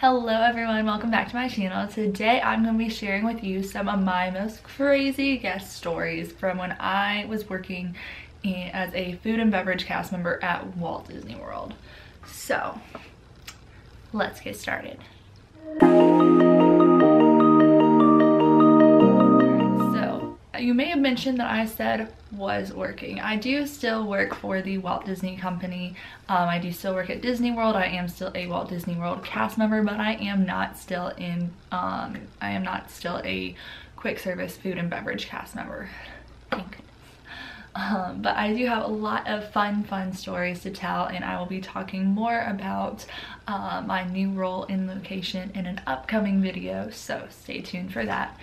Hello everyone, welcome back to my channel. Today I'm going to be sharing with you some of my most crazy guest stories from when I was working in, as a food and beverage cast member at Walt Disney World. So, let's get started. You may have mentioned that I said was working. I do still work for the Walt Disney Company. Um, I do still work at Disney World. I am still a Walt Disney World cast member, but I am not still in, um, I am not still a quick service food and beverage cast member. Thank goodness. Um, but I do have a lot of fun, fun stories to tell and I will be talking more about uh, my new role in location in an upcoming video, so stay tuned for that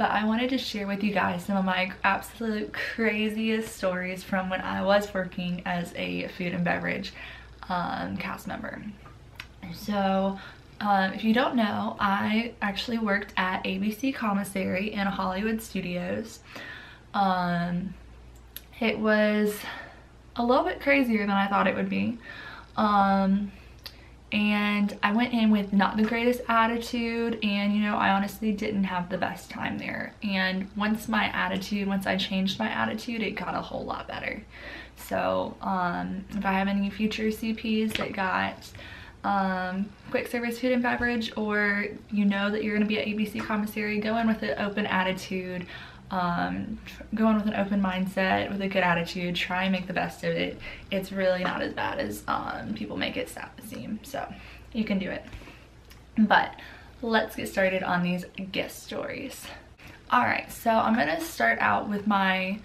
but I wanted to share with you guys some of my absolute craziest stories from when I was working as a food and beverage um, cast member. So um, if you don't know, I actually worked at ABC Commissary in Hollywood Studios. Um, it was a little bit crazier than I thought it would be. Um, and I went in with not the greatest attitude and you know I honestly didn't have the best time there. And once my attitude once I changed my attitude it got a whole lot better. So um, if I have any future CPs that got um, quick service food and beverage or you know that you're going to be at ABC commissary go in with an open attitude um, go on with an open mindset, with a good attitude, try and make the best of it. It's really not as bad as um, people make it seem, so you can do it. But let's get started on these guest stories. All right, so I'm gonna start out with my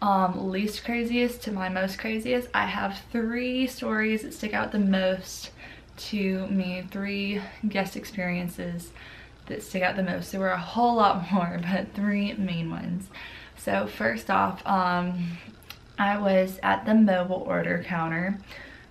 um, least craziest to my most craziest. I have three stories that stick out the most to me, three guest experiences that stick out the most. There were a whole lot more, but three main ones. So first off, um, I was at the mobile order counter.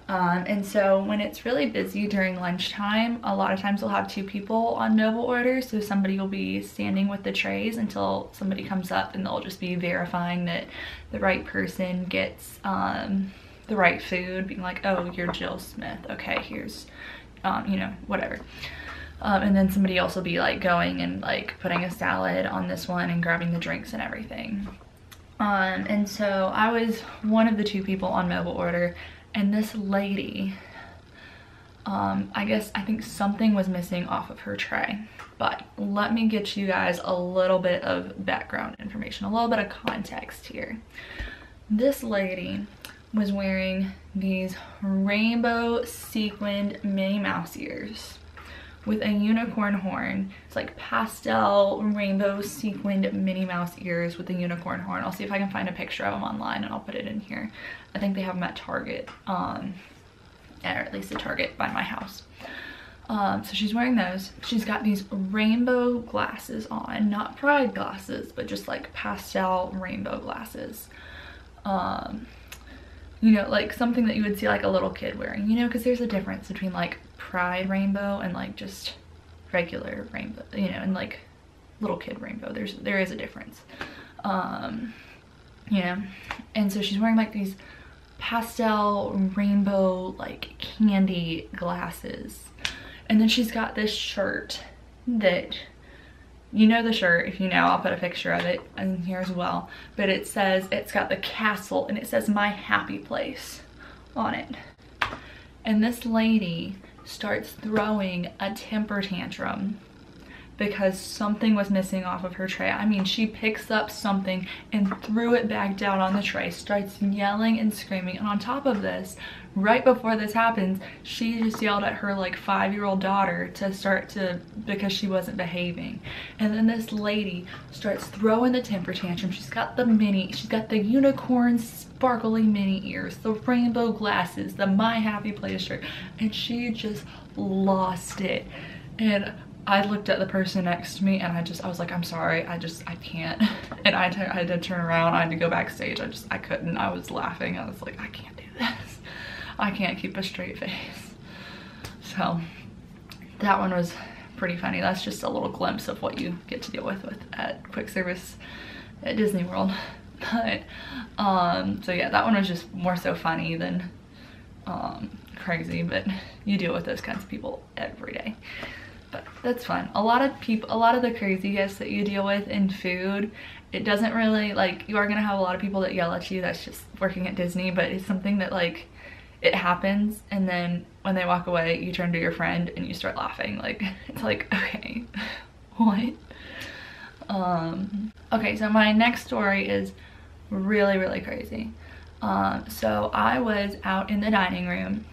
Um, and so when it's really busy during lunchtime, a lot of times we'll have two people on mobile order. So somebody will be standing with the trays until somebody comes up and they'll just be verifying that the right person gets um, the right food, being like, oh, you're Jill Smith. Okay, here's, um, you know, whatever. Um, and then somebody else will be like going and like putting a salad on this one and grabbing the drinks and everything. Um, and so I was one of the two people on mobile order and this lady, um, I guess I think something was missing off of her tray. But let me get you guys a little bit of background information, a little bit of context here. This lady was wearing these rainbow sequined Minnie Mouse ears with a unicorn horn. It's like pastel rainbow sequined Minnie Mouse ears with a unicorn horn. I'll see if I can find a picture of them online and I'll put it in here. I think they have them at Target, um, or at least a Target by my house. Um, so she's wearing those. She's got these rainbow glasses on, not pride glasses, but just like pastel rainbow glasses. Um, you know, like something that you would see like a little kid wearing, you know, because there's a difference between like pride rainbow and like just regular rainbow, you know, and like little kid rainbow. There's, there is a difference. Um, yeah. And so she's wearing like these pastel rainbow like candy glasses. And then she's got this shirt that you know the shirt if you know i'll put a picture of it in here as well. But it says it's got the castle and it says my happy place on it. And this lady starts throwing a temper tantrum because something was missing off of her tray. I mean, she picks up something and threw it back down on the tray, starts yelling and screaming. And on top of this, right before this happens, she just yelled at her like five-year-old daughter to start to, because she wasn't behaving. And then this lady starts throwing the temper tantrum. She's got the Minnie, she's got the unicorn sparkly Minnie ears, the rainbow glasses, the My Happy Place shirt, and she just lost it. And I looked at the person next to me and I just, I was like, I'm sorry, I just, I can't. And I, I had to turn around, I had to go backstage. I just, I couldn't, I was laughing. I was like, I can't do this. I can't keep a straight face. So that one was pretty funny. That's just a little glimpse of what you get to deal with, with at quick service at Disney World. But, um, so yeah, that one was just more so funny than, um, crazy, but you deal with those kinds of people every day. That's fun. A lot of people, a lot of the craziness that you deal with in food, it doesn't really, like, you are gonna have a lot of people that yell at you that's just working at Disney, but it's something that, like, it happens and then when they walk away, you turn to your friend and you start laughing. Like, it's like, okay, what? Um, okay, so my next story is really, really crazy. Um, so I was out in the dining room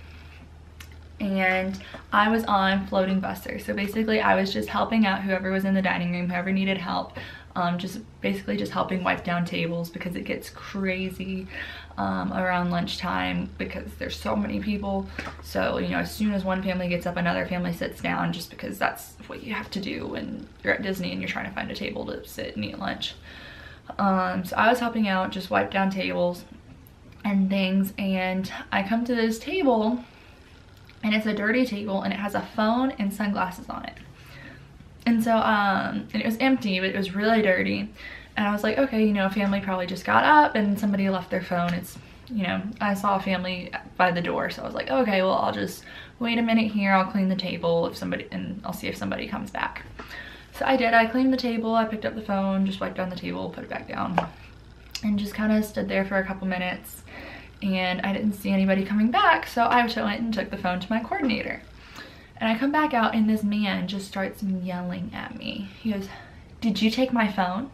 and I was on floating busser. So basically I was just helping out whoever was in the dining room, whoever needed help. Um, just basically just helping wipe down tables because it gets crazy um, around lunchtime because there's so many people. So, you know, as soon as one family gets up, another family sits down just because that's what you have to do when you're at Disney and you're trying to find a table to sit and eat lunch. Um, so I was helping out, just wipe down tables and things. And I come to this table and it's a dirty table and it has a phone and sunglasses on it. And so, um, and it was empty, but it was really dirty. And I was like, okay, you know, a family probably just got up and somebody left their phone. It's, you know, I saw a family by the door. So I was like, okay, well, I'll just wait a minute here. I'll clean the table if somebody, and I'll see if somebody comes back. So I did, I cleaned the table, I picked up the phone, just wiped down the table, put it back down, and just kind of stood there for a couple minutes and I didn't see anybody coming back, so I went and took the phone to my coordinator. And I come back out and this man just starts yelling at me. He goes, did you take my phone?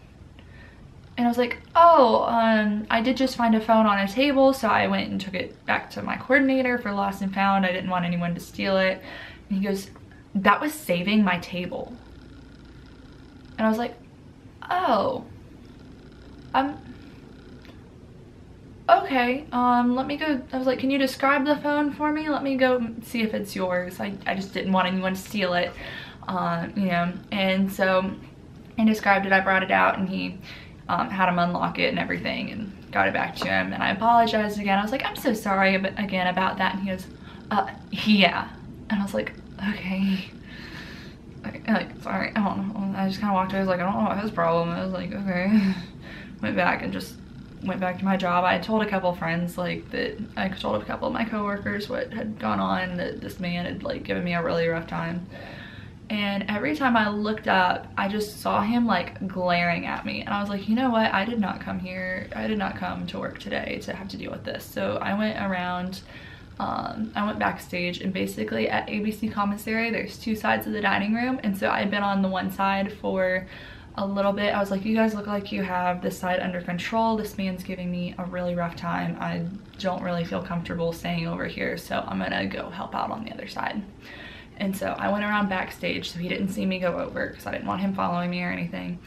And I was like, oh, um, I did just find a phone on a table, so I went and took it back to my coordinator for lost and found. I didn't want anyone to steal it. And he goes, that was saving my table. And I was like, oh, um, okay, um, let me go, I was like, can you describe the phone for me? Let me go see if it's yours. I, I just didn't want anyone to steal it, uh, you know, and so he described it, I brought it out and he um, had him unlock it and everything and got it back to him and I apologized again. I was like, I'm so sorry again about that and he goes, uh, yeah. And I was like, okay. Like, like sorry, I don't know. I just kind of walked away. I was like, I don't know what his problem is. Like, okay. Went back and just went back to my job, I told a couple friends like that I told a couple of my coworkers what had gone on that this man had like given me a really rough time. And every time I looked up, I just saw him like glaring at me. And I was like, you know what? I did not come here. I did not come to work today to have to deal with this. So I went around, um, I went backstage and basically at ABC Commissary, there's two sides of the dining room. And so I had been on the one side for a little bit. I was like, you guys look like you have this side under control. This man's giving me a really rough time. I don't really feel comfortable staying over here, so I'm gonna go help out on the other side. And so I went around backstage so he didn't see me go over because I didn't want him following me or anything.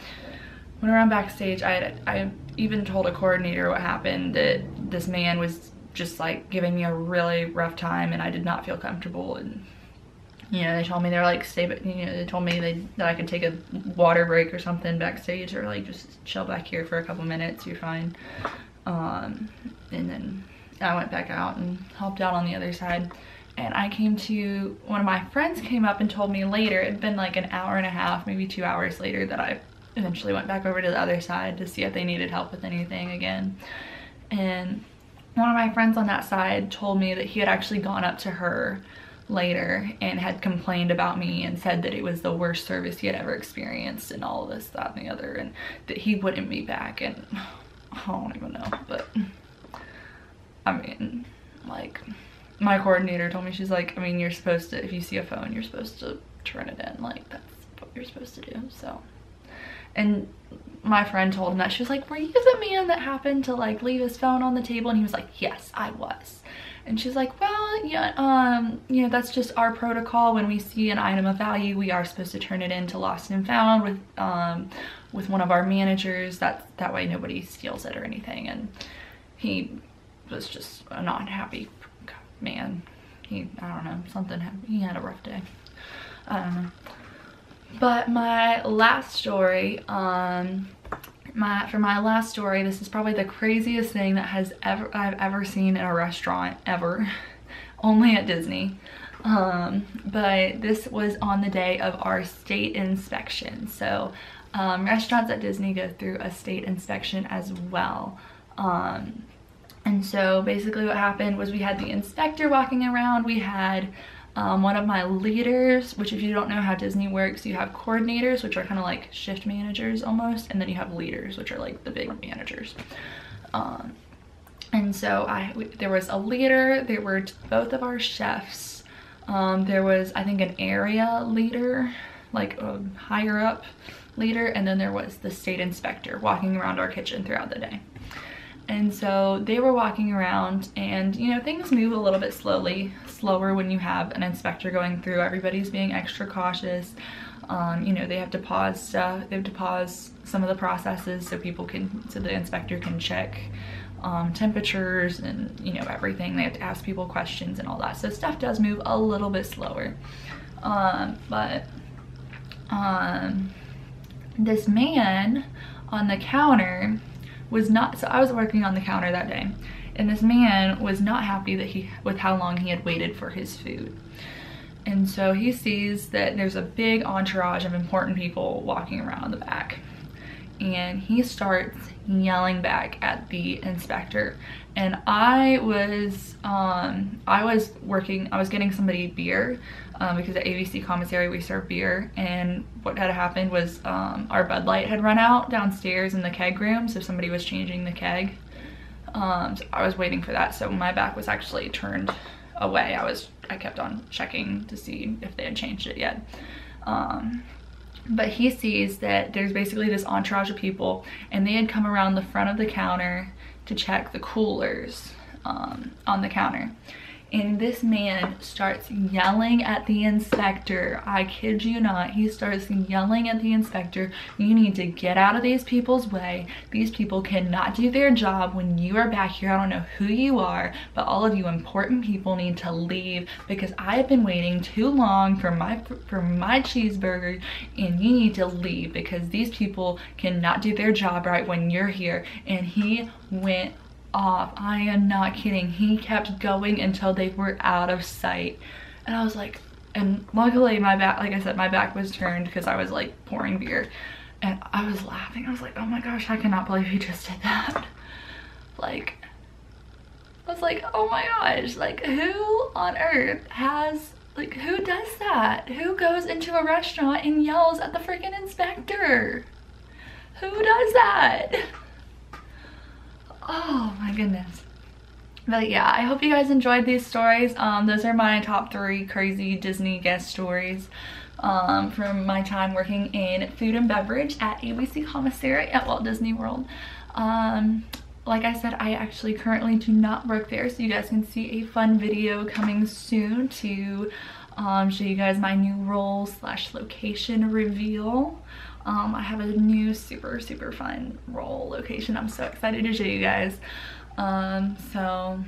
Went around backstage, I, had, I even told a coordinator what happened, that this man was just like giving me a really rough time and I did not feel comfortable and you know, they told me they're like stay, but you know, they told me they, that I could take a water break or something backstage or like just chill back here for a couple minutes, you're fine. Um, and then I went back out and helped out on the other side. And I came to, one of my friends came up and told me later, it'd been like an hour and a half, maybe two hours later that I eventually went back over to the other side to see if they needed help with anything again. And one of my friends on that side told me that he had actually gone up to her later and had complained about me and said that it was the worst service he had ever experienced and all this, that, and the other, and that he wouldn't be back. And I don't even know, but I mean, like, my coordinator told me, she's like, I mean, you're supposed to, if you see a phone, you're supposed to turn it in. Like, that's what you're supposed to do, so. And my friend told him that. She was like, were you the man that happened to, like, leave his phone on the table? And he was like, yes, I was. And she's like, well, yeah, um, you know, that's just our protocol. When we see an item of value, we are supposed to turn it into lost and found with, um, with one of our managers. That, that way nobody steals it or anything. And he was just a not happy man. He, I don't know, something, he had a rough day. I. But my last story, um, my for my last story this is probably the craziest thing that has ever i've ever seen in a restaurant ever. Only at disney. Um, but this was on the day of our state inspection. So um, restaurants at disney go through a state inspection as well. Um, and so basically what happened was we had the inspector walking around. We had Um, one of my leaders, which if you don't know how Disney works, you have coordinators, which are kind of like shift managers almost, and then you have leaders, which are like the big managers. Um, and so I, there was a leader, there were both of our chefs, um, there was I think an area leader, like a higher up leader, and then there was the state inspector walking around our kitchen throughout the day. And so they were walking around and, you know, things move a little bit slowly, slower when you have an inspector going through. Everybody's being extra cautious. Um, you know, they have to pause stuff. They have to pause some of the processes so people can, so the inspector can check um, temperatures and, you know, everything. They have to ask people questions and all that. So stuff does move a little bit slower. Um, but um, this man on the counter was not, so I was working on the counter that day and this man was not happy that he, with how long he had waited for his food. And so he sees that there's a big entourage of important people walking around the back. And he starts yelling back at the inspector. And I was um, I was working I was getting somebody beer um, because at ABC commissary we serve beer. And what had happened was um, our Bud Light had run out downstairs in the keg room so somebody was changing the keg um, so I was waiting for that so my back was actually turned away. I was I kept on checking to see if they had changed it yet. Um, but he sees that there's basically this entourage of people and they had come around the front of the counter to check the coolers um, on the counter and this man starts yelling at the inspector. I kid you not. He starts yelling at the inspector, you need to get out of these people's way. These people cannot do their job when you are back here. I don't know who you are, but all of you important people need to leave because I have been waiting too long for my for my cheeseburger and you need to leave because these people cannot do their job right when you're here. And he went off. I am not kidding. He kept going until they were out of sight. And I was like, and luckily my back, like I said, my back was turned because I was like pouring beer. And I was laughing. I was like, oh my gosh, I cannot believe he just did that. Like, I was like, oh my gosh, like who on earth has, like who does that? Who goes into a restaurant and yells at the freaking inspector? Who does that? Oh my goodness. But yeah, I hope you guys enjoyed these stories. Um, those are my top three crazy Disney guest stories um, from my time working in food and beverage at ABC Commissary at Walt Disney World. Um, like I said, I actually currently do not work there, so you guys can see a fun video coming soon to um, show you guys my new role slash location reveal. Um, I have a new super, super fun role location. I'm so excited to show you guys. Um, so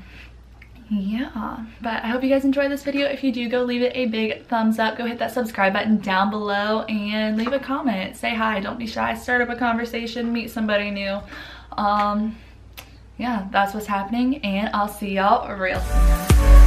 yeah. But i hope you guys enjoyed this video. If you do go leave it a big thumbs up. Go hit that subscribe button down below and leave a comment. Say hi. Don't be shy. Start up a conversation. Meet somebody new. Um yeah that's what's happening. And i'll see y'all real soon